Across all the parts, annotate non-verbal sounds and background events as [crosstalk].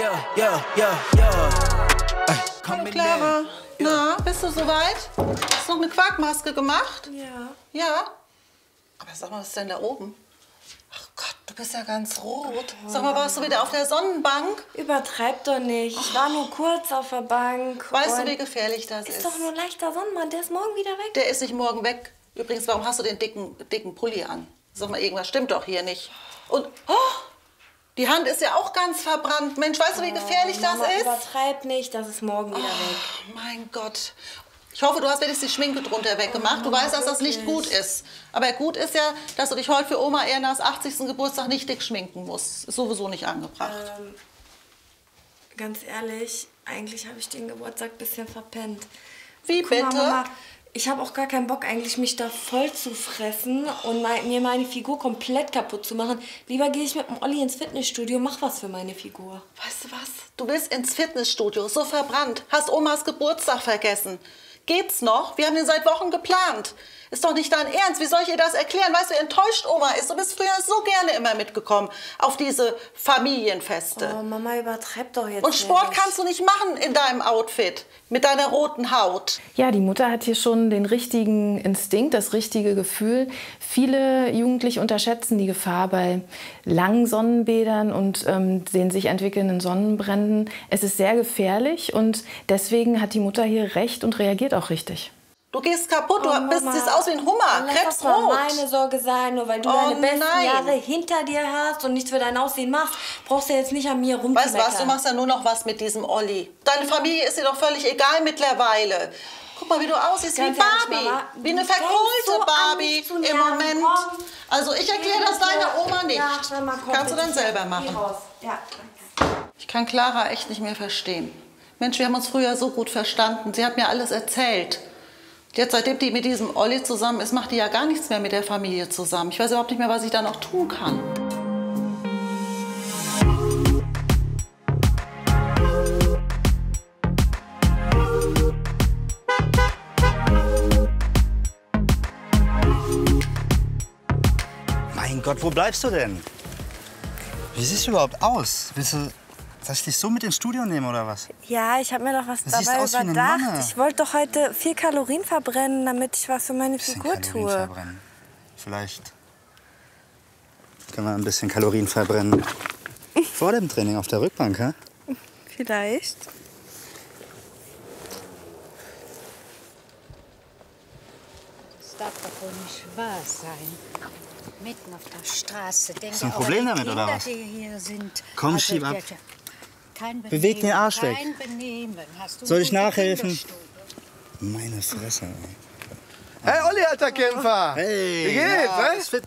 ja, ja, ja, ja. Hallo Clara. Na, bist du soweit? Hast du noch eine Quarkmaske gemacht? Ja. Ja? Aber sag mal, was ist denn da oben? Ach Gott, du bist ja ganz rot. Sag mal, warst du wieder auf der Sonnenbank? Übertreib doch nicht. Ich war nur kurz auf der Bank. Weißt du, wie gefährlich das ist? Ist doch nur ein leichter Sonnenbrand. Der ist morgen wieder weg. Der ist nicht morgen weg. Übrigens, warum hast du den dicken, dicken Pulli an? Sag mal, irgendwas stimmt doch hier nicht. Und, oh, die Hand ist ja auch ganz verbrannt. Mensch, weißt du, wie gefährlich das Mama, ist? übertreib nicht. Das ist morgen wieder weg. Oh, mein Gott. Ich hoffe, du hast wenigstens die Schminke drunter weggemacht. Du weißt, dass das nicht gut ist. Aber gut ist ja, dass du dich heute für Oma Ernas 80. Geburtstag nicht dick schminken musst. Ist sowieso nicht angebracht. Ähm, ganz ehrlich, eigentlich habe ich den Geburtstag ein bisschen verpennt. Wie Guck mal, bitte? Mama, ich habe auch gar keinen Bock, eigentlich mich da voll zu fressen und mein, mir meine Figur komplett kaputt zu machen. Lieber gehe ich mit dem Olli ins Fitnessstudio, mach was für meine Figur. Weißt du was? Du willst ins Fitnessstudio, so verbrannt. Hast Omas Geburtstag vergessen. Geht's noch? Wir haben den seit Wochen geplant. Ist doch nicht dein Ernst. Wie soll ich ihr das erklären? Weißt du, wie enttäuscht Oma ist? Du bist früher so gerne immer mitgekommen auf diese Familienfeste. Oh, Mama, übertreib doch jetzt Und Sport nicht. kannst du nicht machen in deinem Outfit. Mit deiner roten Haut. Ja, die Mutter hat hier schon den richtigen Instinkt, das richtige Gefühl. Viele Jugendliche unterschätzen die Gefahr bei langen Sonnenbädern und ähm, den sich entwickelnden Sonnenbränden. Es ist sehr gefährlich und deswegen hat die Mutter hier recht und reagiert auch richtig. Du gehst kaputt, du Oh, bist, Mama, siehst aus wie ein Hummer, Lass das mal krebsrot. meine Sorge sein, nur weil du Oh, deine besten nein. Jahre hinter dir hast und nichts für dein Aussehen machst, brauchst du jetzt nicht an mir rumzumeckern. Weißt du was, du machst ja nur noch was mit diesem Olli. Deine Familie ist dir doch völlig egal mittlerweile. Guck mal, wie du aussiehst, Ganz wie Barbie. Mama, wie eine du verkohlte so Barbie im. Moment. Komm. Also ich erkläre das deiner Oma nicht. Ja, mal komm, Kannst du dann selber machen. Ja. Ich kann Clara echt nicht mehr verstehen. Mensch, wir haben uns früher so gut verstanden. Sie hat mir alles erzählt. Jetzt, seitdem die mit diesem Olli zusammen ist, macht die ja gar nichts mehr mit der Familie zusammen. Ich weiß überhaupt nicht mehr, was ich da noch tun kann. Mein Gott, wo bleibst du denn? Wie siehst du überhaupt aus? Willst du, soll ich dich so mit ins Studio nehmen oder was? Ja, ich habe mir doch was Du siehst dabei aus wie eine überdacht. Nonne. Ich wollte doch heute viel Kalorien verbrennen, damit ich was für meine Figur Kalorien tue. verbrennen. Vielleicht können wir ein bisschen Kalorien verbrennen. [laughs] Vor dem Training auf der Rückbank, hä? Vielleicht. Das darf doch wohl nicht wahr sein. Mitten auf der Straße. Denke Hast du ein auch Problem damit, oder Kinder, was? Die hier sind. Komm, Also, schieb ab. Kein Benehmen, Beweg den Arsch weg. Kein Benehmen. Hast du Soll ich nachhelfen? Meine Fresse, ey. Hey Olli, alter Kämpfer! Hey, Wie geht's, ja, ne? ist fit.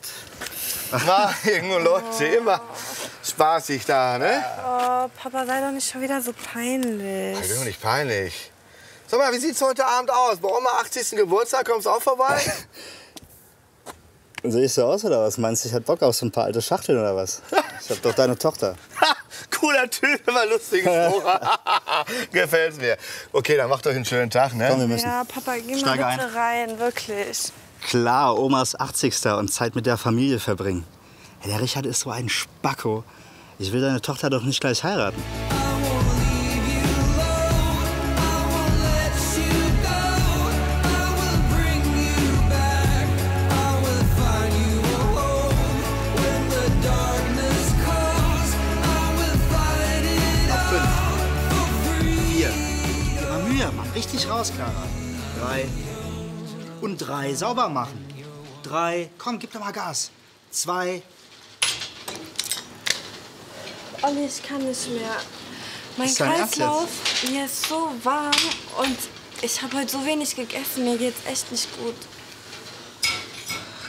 Na, irgendwo läuft sie immer spaßig da, ne? Oh, Papa, sei doch nicht schon wieder so peinlich. Das ist doch nicht peinlich. Sag mal, wie sieht's heute Abend aus? Bei Oma 80. Geburtstag, kommst du auch vorbei? Sehe ich so aus oder was? Meinst du, ich hab Bock auf so ein paar alte Schachteln oder was? [laughs] Ich hab doch deine Tochter. Cooler Typ, immer lustiges Spruch. [laughs] Gefällt's mir. Okay, dann macht euch einen schönen Tag, ne? Komm, wir müssen. Ja, Papa, geh mal bitte rein, wirklich. Klar, Omas 80. und Zeit mit der Familie verbringen. Der Richard ist so ein Spacko. Ich will deine Tochter doch nicht gleich heiraten. Und drei. Sauber machen. Drei. Komm, gib doch mal Gas. Zwei. Olli, ich kann nicht mehr. Mein Ist Kreislauf, mir ist so warm und ich habe heute so wenig gegessen. Mir geht's echt nicht gut.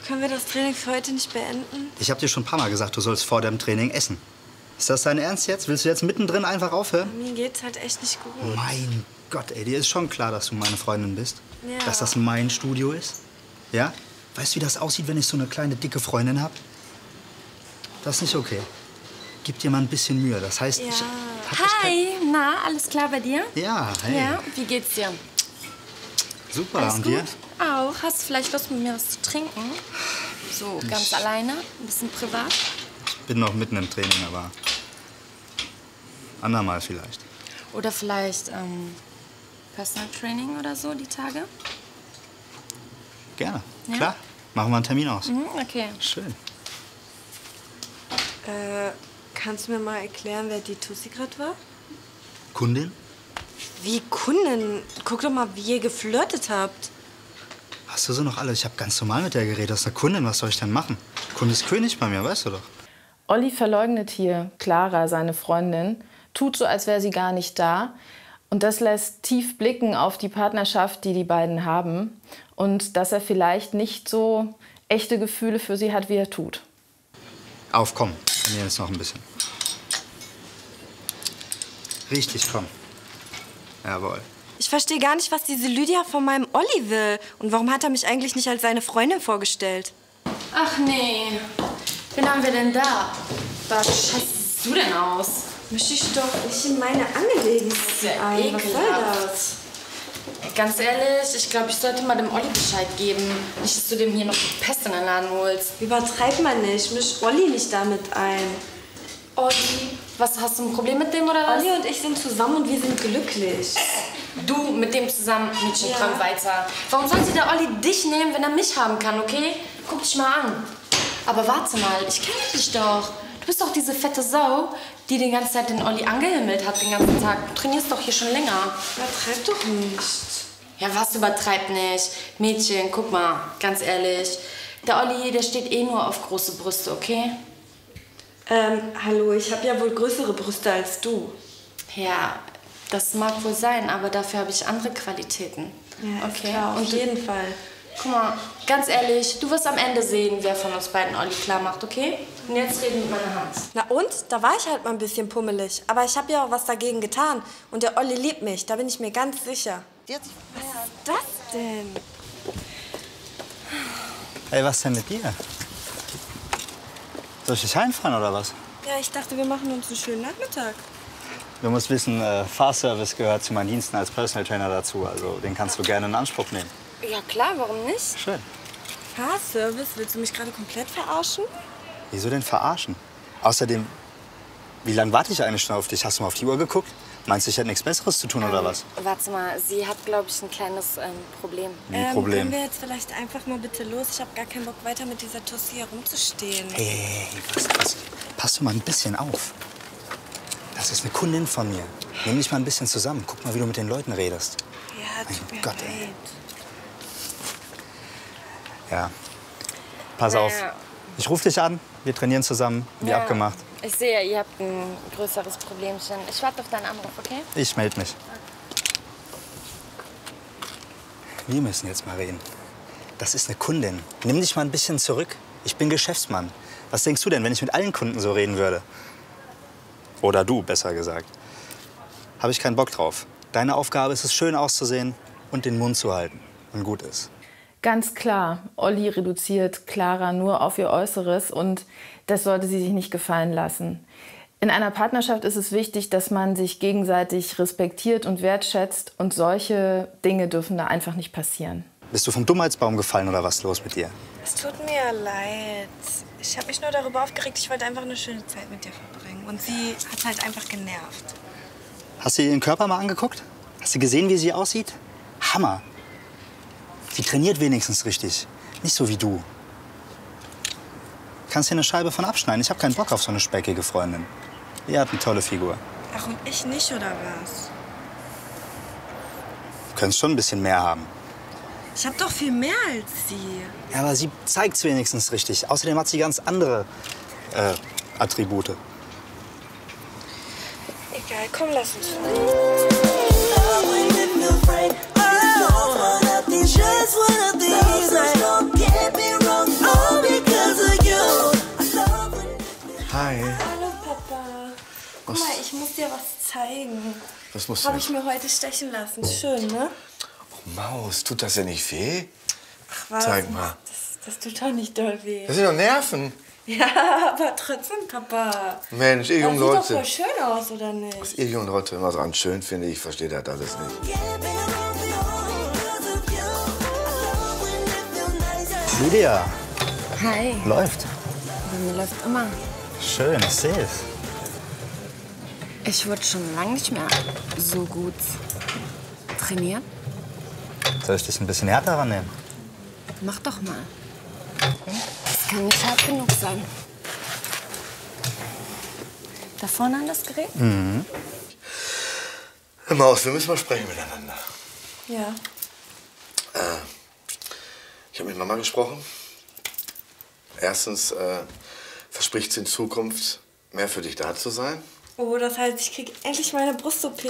Können wir das Training für heute nicht beenden? Ich habe dir schon ein paar Mal gesagt, du sollst vor dem Training essen. Ist das dein Ernst jetzt? Willst du jetzt mittendrin einfach aufhören? Mir geht's halt echt nicht gut. Mein Gott, ey, dir ist schon klar, dass du meine Freundin bist. Ja. Dass das mein Studio ist. Ja? Weißt du, wie das aussieht, wenn ich so eine kleine, dicke Freundin habe? Das ist nicht okay. Gib dir mal ein bisschen Mühe. Das heißt, ich hab echt Hi, na, alles klar bei dir? Ja, hey. Ja, wie geht's dir? Super. Alles Und gut? dir? Auch. Hast du vielleicht Lust, mit mir was zu trinken? So, ganz alleine, ein bisschen privat. Ich bin noch mitten im Training, aber Andermal vielleicht. Oder vielleicht ähm, Personal Training oder so die Tage? Gerne. Ja? Klar. Machen wir einen Termin aus. Mhm, okay. Schön. Äh, kannst du mir mal erklären, wer die Tussi gerade war? Kundin? Wie Kundin? Guck doch mal, wie ihr geflirtet habt. Hast du so noch alles? Ich habe ganz normal mit der geredet. Das ist eine Kundin. Was soll ich denn machen? Kunde ist König bei mir, weißt du doch. Olli verleugnet hier Clara, seine Freundin, tut so, als wäre sie gar nicht da. Und das lässt tief blicken auf die Partnerschaft, die die beiden haben. Und dass er vielleicht nicht so echte Gefühle für sie hat, wie er tut. Auf, komm. Jetzt noch ein bisschen. Richtig, komm. Jawohl. Ich verstehe gar nicht, was diese Lydia von meinem Olli will. Und warum hat er mich eigentlich nicht als seine Freundin vorgestellt? Ach nee. Wen haben wir denn da? Was siehst du denn aus? Misch dich doch nicht in meine Angelegenheiten ein. Was soll das? Ganz ehrlich, ich glaube, ich sollte mal dem Olli Bescheid geben. Nicht, dass du dem hier noch Pest in den Laden holst. Übertreib mal nicht. Misch Olli nicht damit ein. Olli, was, hast du ein Problem mit dem oder was? Olli und ich sind zusammen und wir sind glücklich. Du mit dem zusammen, Mädchen, Ja. träum weiter. Warum sollte der Olli dich nehmen, wenn er mich haben kann, okay? Guck dich mal an. Aber warte mal, ich kenne dich doch. Du bist doch diese fette Sau, die die ganze Zeit den Olli angehimmelt hat den ganzen Tag. Du trainierst doch hier schon länger. Übertreib doch nicht. Ja, was übertreibt nicht? Mädchen, guck mal, ganz ehrlich. Der Olli, der steht eh nur auf große Brüste, okay? Ähm, hallo, ich habe ja wohl größere Brüste als du. Ja, das mag wohl sein, aber dafür habe ich andere Qualitäten. Ja, okay. klar, auf Und jeden Fall. Guck mal, ganz ehrlich, du wirst am Ende sehen, wer von uns beiden Olli klar macht, okay? Und jetzt reden mit meiner Hand. Na und? Da war ich halt mal ein bisschen pummelig. Aber ich habe ja auch was dagegen getan. Und der Olli liebt mich, da bin ich mir ganz sicher. Jetzt, Was ist das denn? Ey, was denn mit dir? Soll ich dich heimfahren oder was? Ja, ich dachte, wir machen uns einen schönen Nachmittag. Du musst wissen, äh, Fahrservice gehört zu meinen Diensten als Personal Trainer dazu. Also den kannst du gerne in Anspruch nehmen. Ja klar, warum nicht? Schön. Fahrservice? Willst du mich gerade komplett verarschen? Wieso denn verarschen? Außerdem, wie lange warte ich eigentlich schon auf dich? Hast du mal auf die Uhr geguckt? Meinst du, ich hätte nichts Besseres zu tun oder was? Warte mal, sie hat, glaube ich, ein kleines ähm, Problem. Ein Problem. Können wir jetzt vielleicht einfach mal bitte los? Ich habe gar keinen Bock, weiter mit dieser Tussi herumzustehen. Hey, hey, hey, was, was? Pass doch mal ein bisschen auf. Das ist eine Kundin von mir. Nimm dich mal ein bisschen zusammen. Guck mal, wie du mit den Leuten redest. Ja, tut Mein mir Gott, ey. Ja. Pass Naja. auf. Ich rufe dich an. Wir trainieren zusammen, wie Ja. abgemacht. Ich sehe, ihr habt ein größeres Problemchen. Ich warte auf deinen Anruf, okay? Ich melde mich. Wir müssen jetzt mal reden. Das ist eine Kundin. Nimm dich mal ein bisschen zurück. Ich bin Geschäftsmann. Was denkst du denn, wenn ich mit allen Kunden so reden würde? Oder du, besser gesagt. Habe ich keinen Bock drauf. Deine Aufgabe ist es, schön auszusehen und den Mund zu halten. Und gut ist. Ganz klar, Olli reduziert Clara nur auf ihr Äußeres und das sollte sie sich nicht gefallen lassen. In einer Partnerschaft ist es wichtig, dass man sich gegenseitig respektiert und wertschätzt und solche Dinge dürfen da einfach nicht passieren. Bist du vom Dummheitsbaum gefallen oder was ist los mit dir? Es tut mir leid. Ich habe mich nur darüber aufgeregt, ich wollte einfach eine schöne Zeit mit dir verbringen. Und sie hat halt einfach genervt. Hast du ihr ihren Körper mal angeguckt? Hast du gesehen, wie sie aussieht? Hammer. Sie trainiert wenigstens richtig. Nicht so wie du. Kannst dir eine Scheibe von abschneiden. Ich habe keinen Bock auf so eine speckige Freundin. Ihr habt eine tolle Figur. Ach, und ich nicht, oder was? Du könntest schon ein bisschen mehr haben. Ich habe doch viel mehr als sie. Ja, aber sie zeigt's wenigstens richtig. Außerdem hat sie ganz andere äh, Attribute. Egal, komm, lass uns. Hi. Hallo, Papa. Guck mal, ich muss dir was zeigen. Was musst du Habe ich mir heute stechen lassen. Schön, ne? Maus, tut das ja nicht weh? Ach, was? Zeig mal. Das, das tut doch nicht doll weh. Das sind doch Nerven. Ja, aber trotzdem, Papa. Mensch, ihr Das jungen sieht doch Leute. voll schön aus, oder nicht? Was ihr jungen Leute immer dran schön finde, ich verstehe das alles nicht. Lydia, Hi. läuft. Bei mir läuft immer. Schön, ich sehe es. Ich wurde schon lange nicht mehr so gut trainieren. Soll ich dich ein bisschen härter rannehmen? Mach doch mal. Das kann nicht hart genug sein. Da vorne an das Gerät? Mhm. Hör Maus, wir müssen mal sprechen miteinander. Ja. Äh, ich habe mit Mama gesprochen. Erstens äh, verspricht sie in Zukunft, mehr für dich da zu sein, Oh, das heißt, ich krieg endlich meine Brust-OP.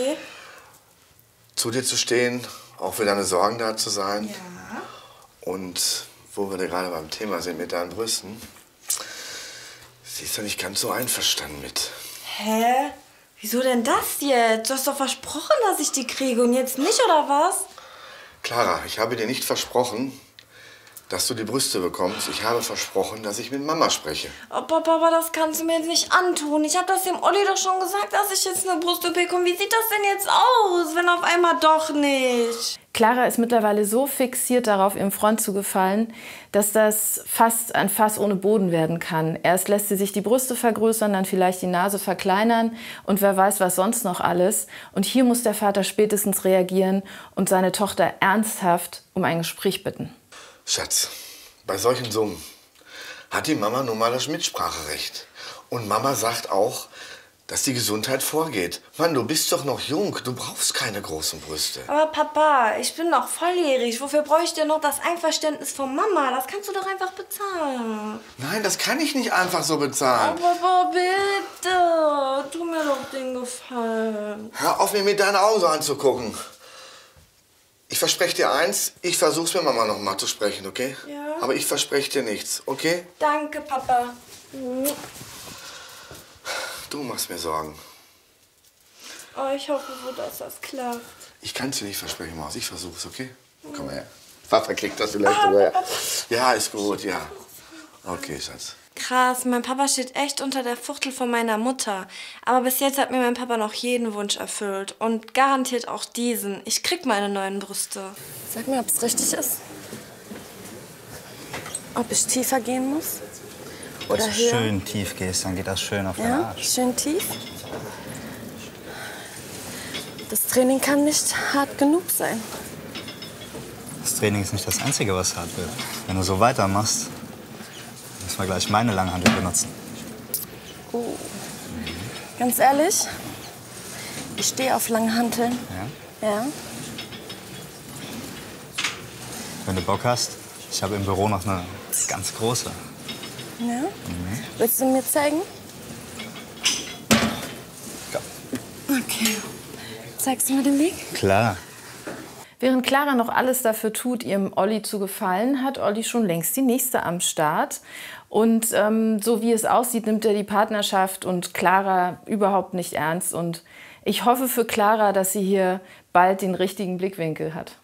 zu dir zu stehen, auch für deine Sorgen da zu sein. Ja. Und wo wir da gerade beim Thema sind mit deinen Brüsten, sie ist ja nicht ganz so einverstanden mit. Hä? Wieso denn das jetzt? Du hast doch versprochen, dass ich die kriege und jetzt nicht, oder was? Clara, ich habe dir nicht versprochen, dass du die Brüste bekommst. Ich habe versprochen, dass ich mit Mama spreche. Oh, Papa, aber das kannst du mir jetzt nicht antun. Ich habe das dem Olli doch schon gesagt, dass ich jetzt eine Brust-OP bekomme. Wie sieht das denn jetzt aus, wenn auf einmal doch nicht? Clara ist mittlerweile so fixiert darauf, ihrem Freund zu gefallen, dass das fast ein Fass ohne Boden werden kann. Erst lässt sie sich die Brüste vergrößern, dann vielleicht die Nase verkleinern und wer weiß, was sonst noch alles. Und hier muss der Vater spätestens reagieren und seine Tochter ernsthaft um ein Gespräch bitten. Schatz, bei solchen Summen hat die Mama nun mal das Mitspracherecht. Und Mama sagt auch, dass die Gesundheit vorgeht. Mann, du bist doch noch jung, du brauchst keine großen Brüste. Aber Papa, ich bin doch volljährig. Wofür bräuchte ich denn noch das Einverständnis von Mama? Das kannst du doch einfach bezahlen. Nein, das kann ich nicht einfach so bezahlen. Aber Papa, bitte. Tu mir doch den Gefallen. Hör auf, mir mit deinen Augen so anzugucken. Ich verspreche dir eins, ich versuch's mit Mama noch mal zu sprechen, okay? Ja. Aber ich verspreche dir nichts, okay? Danke, Papa. Du machst mir Sorgen. Oh, ich hoffe, so, dass das klappt. Ich kann's dir nicht versprechen, Maus. Ich versuch's, okay? Komm her. Papa kriegt das vielleicht [laughs] sogar. Ja, ist gut, ja. Okay, Schatz. Krass, mein Papa steht echt unter der Fuchtel von meiner Mutter. Aber bis jetzt hat mir mein Papa noch jeden Wunsch erfüllt. Und garantiert auch diesen. Ich krieg meine neuen Brüste. Sag mir, ob es richtig ist. Ob ich tiefer gehen muss? Oder Wenn du höher? schön tief gehst, dann geht das schön auf den Ja, Arsch. schön tief. Das Training kann nicht hart genug sein. Das Training ist nicht das Einzige, was hart wird. Wenn du so weitermachst, müssen wir gleich meine Langhantel benutzen. Oh. Ganz ehrlich, ich stehe auf lange Hanteln. Ja? Ja. Wenn du Bock hast, ich habe im Büro noch eine ganz große. Ja? Willst du mir zeigen? Okay. Zeigst du mir den Weg? Klar. Während Clara noch alles dafür tut, ihrem Olli zu gefallen, hat Olli schon längst die nächste am Start. Und ähm, so wie es aussieht, nimmt er die Partnerschaft und Clara überhaupt nicht ernst. Und ich hoffe für Clara, dass sie hier bald den richtigen Blickwinkel hat.